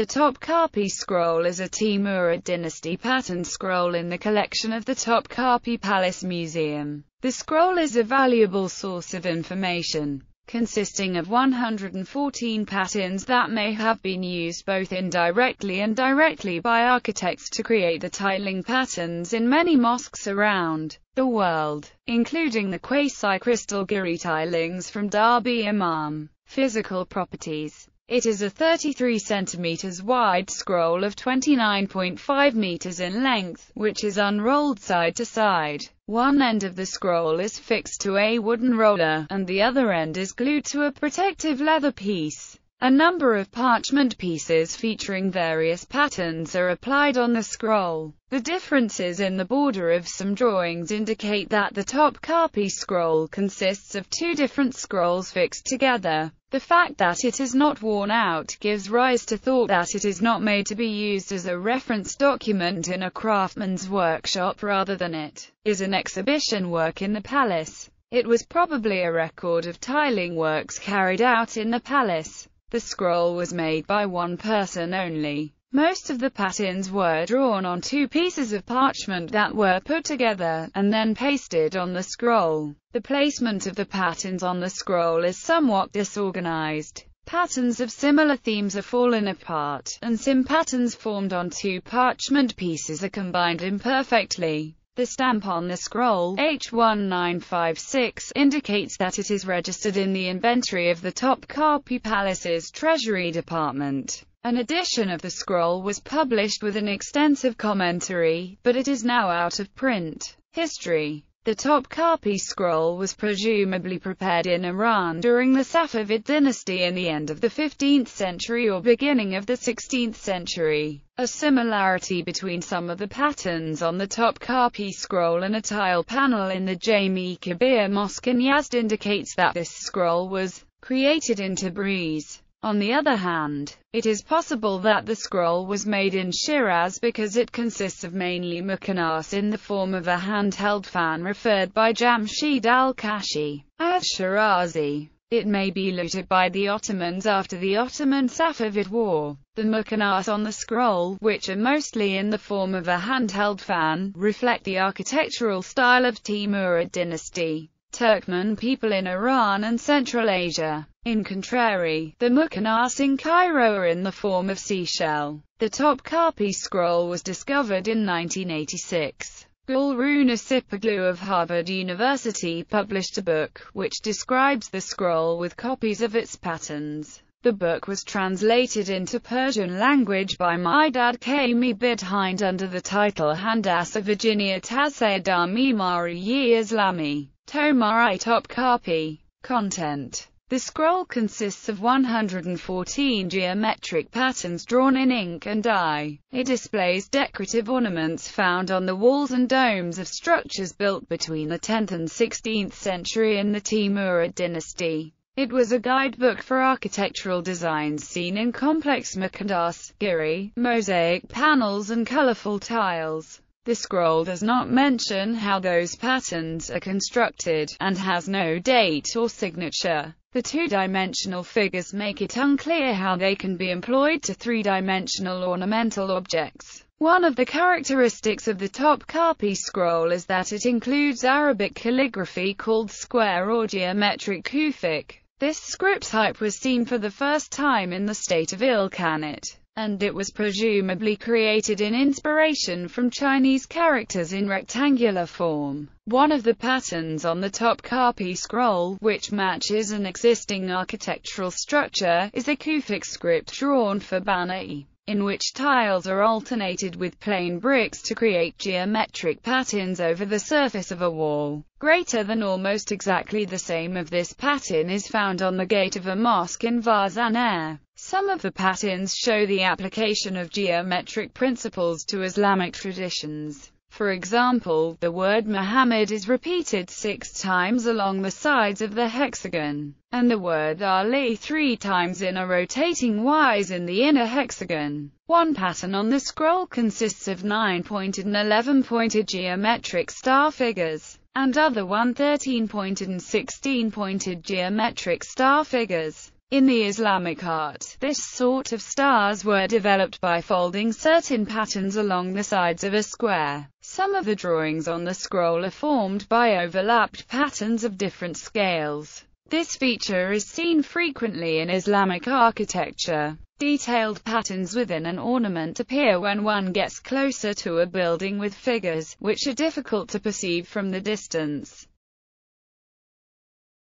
The Topkapi scroll is a Timurid dynasty pattern scroll in the collection of the Topkapi Palace Museum. The scroll is a valuable source of information, consisting of 114 patterns that may have been used both indirectly and directly by architects to create the tiling patterns in many mosques around the world, including the quasi-crystal girih tilings from Darb-e Imam. Physical properties it is a 33 cm wide scroll of 29.5 meters in length, which is unrolled side to side. One end of the scroll is fixed to a wooden roller, and the other end is glued to a protective leather piece. A number of parchment pieces featuring various patterns are applied on the scroll. The differences in the border of some drawings indicate that the Topkapi scroll consists of two different scrolls fixed together. The fact that it is not worn out gives rise to thought that it is not made to be used as a reference document in a craftsman's workshop rather than it is an exhibition work in the palace. It was probably a record of tiling works carried out in the palace. The scroll was made by one person only. Most of the patterns were drawn on two pieces of parchment that were put together, and then pasted on the scroll. The placement of the patterns on the scroll is somewhat disorganized. Patterns of similar themes are fallen apart, and some patterns formed on two parchment pieces are combined imperfectly. The stamp on the scroll, H1956, indicates that it is registered in the inventory of the Topkapi Palace's Treasury Department. An edition of the scroll was published with an extensive commentary, but it is now out of print. History the top Topkapi scroll was presumably prepared in Iran during the Safavid dynasty in the end of the 15th century or beginning of the 16th century. A similarity between some of the patterns on the top Topkapi scroll and a tile panel in the Jami Kabir Mosque in Yazd indicates that this scroll was created in Tabriz. On the other hand, it is possible that the scroll was made in Shiraz because it consists of mainly muqarnas in the form of a handheld fan referred by Jamshid al-Kashi as Shirazi. It may be looted by the Ottomans after the Ottoman Safavid War. The muqarnas on the scroll, which are mostly in the form of a handheld fan, reflect the architectural style of Timurid dynasty. Turkmen people in Iran and Central Asia. In contrary, the muqarnas in Cairo are in the form of seashell. The top Topkapi scroll was discovered in 1986. Gülru Necipoğlu of Harvard University published a book, which describes the scroll with copies of its patterns. The book was translated into Persian language by Mehrdad Qayyoomi Bidhendi under the title Handasa Virginia Tazayada Mimari Islami. Tomari Topkapi. Content the scroll consists of 114 geometric patterns drawn in ink and dye. It displays decorative ornaments found on the walls and domes of structures built between the 10th and 16th century in the Timurid dynasty. It was a guidebook for architectural designs seen in complex muqarnas, girih, mosaic panels and colorful tiles. The scroll does not mention how those patterns are constructed, and has no date or signature. The two-dimensional figures make it unclear how they can be employed to three-dimensional ornamental objects. One of the characteristics of the top Topkapi scroll is that it includes Arabic calligraphy called square or geometric Kufic. This script type was seen for the first time in the state of Ilkhanate and it was presumably created in inspiration from Chinese characters in rectangular form. One of the patterns on the Topkapi scroll, which matches an existing architectural structure, is a Kufic script drawn for Bana in which tiles are alternated with plain bricks to create geometric patterns over the surface of a wall. Greater than almost exactly the same of this pattern is found on the gate of a mosque in Varzaneh. Some of the patterns show the application of geometric principles to Islamic traditions. For example, the word Muhammad is repeated six times along the sides of the hexagon, and the word Ali three times in a rotating wise in the inner hexagon. One pattern on the scroll consists of nine-pointed and eleven-pointed geometric star figures, and other one 13-pointed and 16-pointed geometric star figures. In the Islamic art, this sort of stars were developed by folding certain patterns along the sides of a square. Some of the drawings on the scroll are formed by overlapped patterns of different scales. This feature is seen frequently in Islamic architecture. Detailed patterns within an ornament appear when one gets closer to a building with figures, which are difficult to perceive from the distance.